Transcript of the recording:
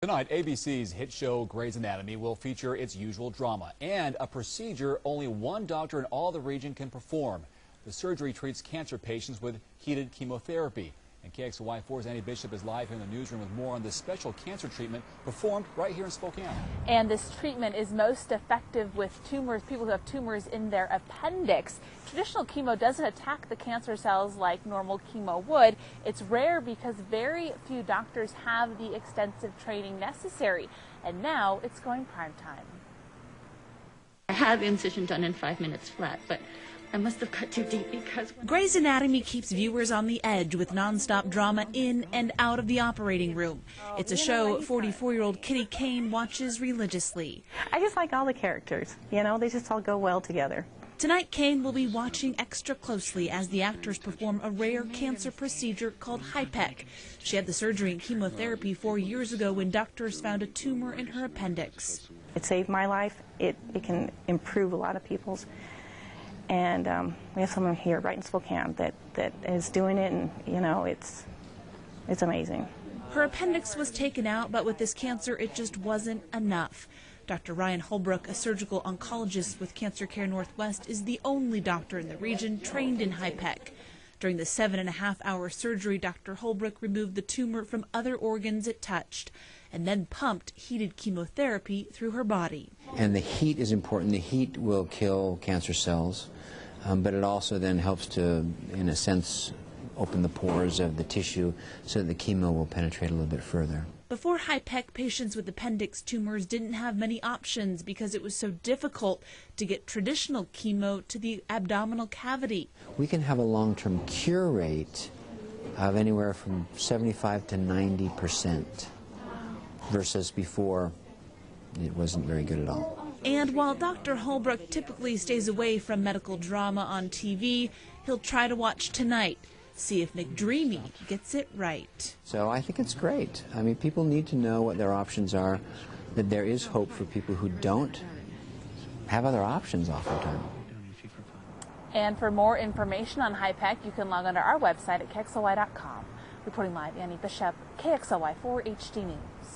Tonight, ABC's hit show Grey's Anatomy will feature its usual drama and a procedure only one doctor in all the region can perform. The surgery treats cancer patients with heated chemotherapy. And KXLY4's Annie Bishop is live here in the newsroom with more on this special cancer treatment performed right here in Spokane. And this treatment is most effective with tumors, people who have tumors in their appendix. Traditional chemo doesn't attack the cancer cells like normal chemo would. It's rare because very few doctors have the extensive training necessary. And now it's going prime time. I had the incision done in five minutes flat, but I must have cut too deep because. Grey's Anatomy keeps viewers on the edge with nonstop drama in and out of the operating room. It's a show 44 year old Kitty Kane watches religiously. I just like all the characters. You know, they just all go well together. Tonight, Kane will be watching extra closely as the actors perform a rare cancer procedure called HIPEC. She had the surgery and chemotherapy four years ago when doctors found a tumor in her appendix. It saved my life. It, it can improve a lot of people's. And um, we have someone here right in Spokane that, that is doing it, and you know, it's, it's amazing. Her appendix was taken out, but with this cancer, it just wasn't enough. Dr. Ryan Holbrook, a surgical oncologist with Cancer Care Northwest, is the only doctor in the region trained in HIPEC. During the seven and a half hour surgery, Dr. Holbrook removed the tumor from other organs it touched and then pumped heated chemotherapy through her body. And the heat is important. The heat will kill cancer cells, um, but it also then helps to, in a sense, open the pores of the tissue so that the chemo will penetrate a little bit further. Before HIPEC, patients with appendix tumors didn't have many options because it was so difficult to get traditional chemo to the abdominal cavity. We can have a long-term cure rate of anywhere from 75 to 90 percent versus before it wasn't very good at all. And while Dr. Holbrook typically stays away from medical drama on TV, he'll try to watch tonight, see if McDreamy gets it right. So I think it's great. I mean, people need to know what their options are, that there is hope for people who don't have other options oftentimes. And for more information on HIPEC, you can log on to our website at KXLY.com. Reporting live, Annie Bishop, KXLY 4 HD News.